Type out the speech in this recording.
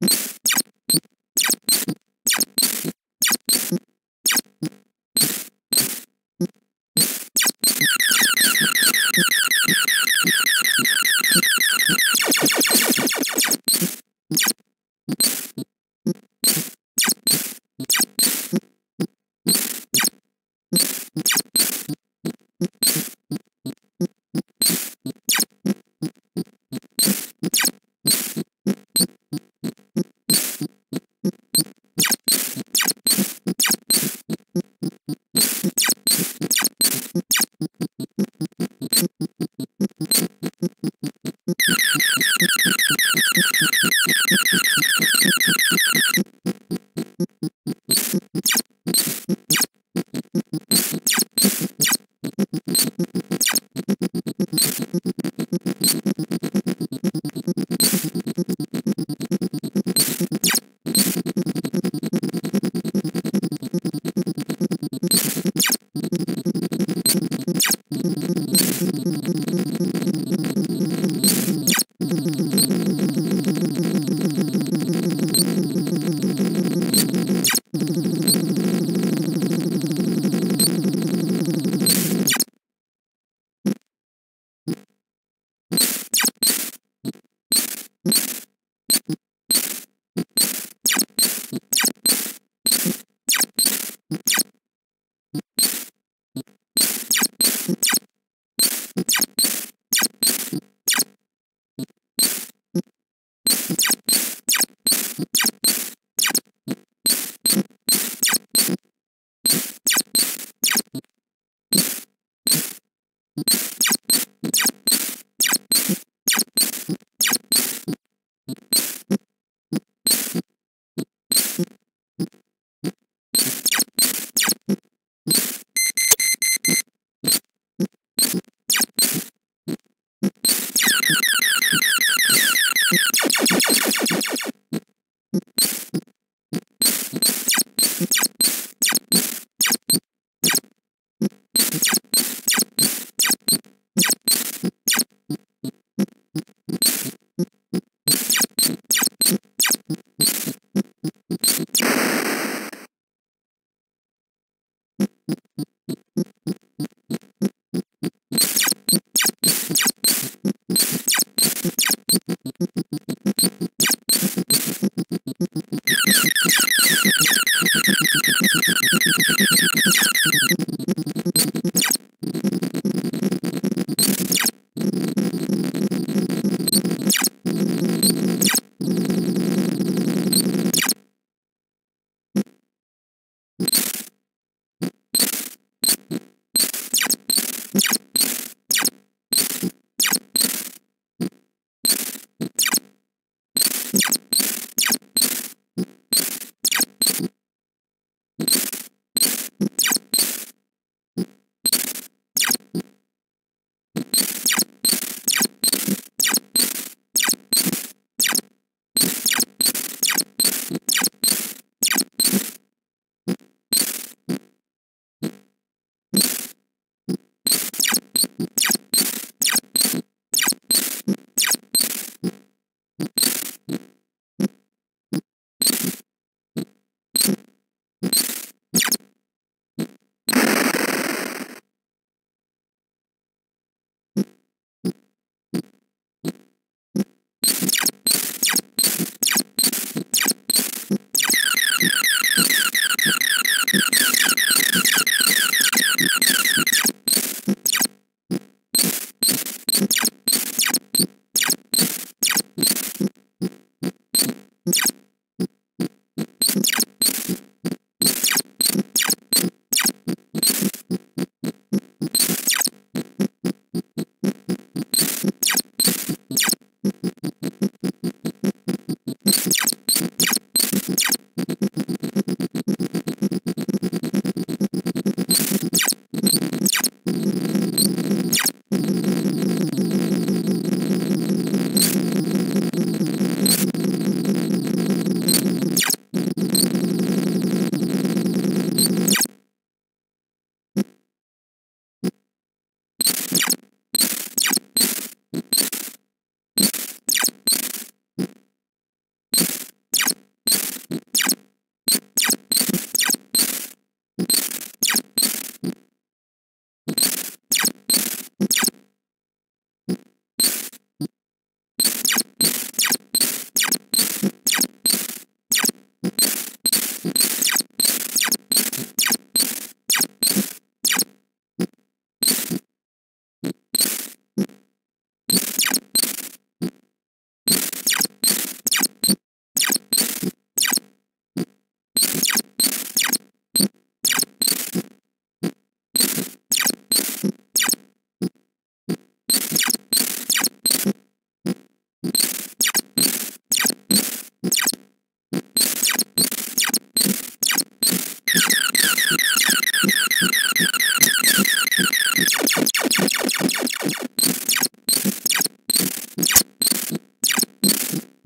you Mm-hmm.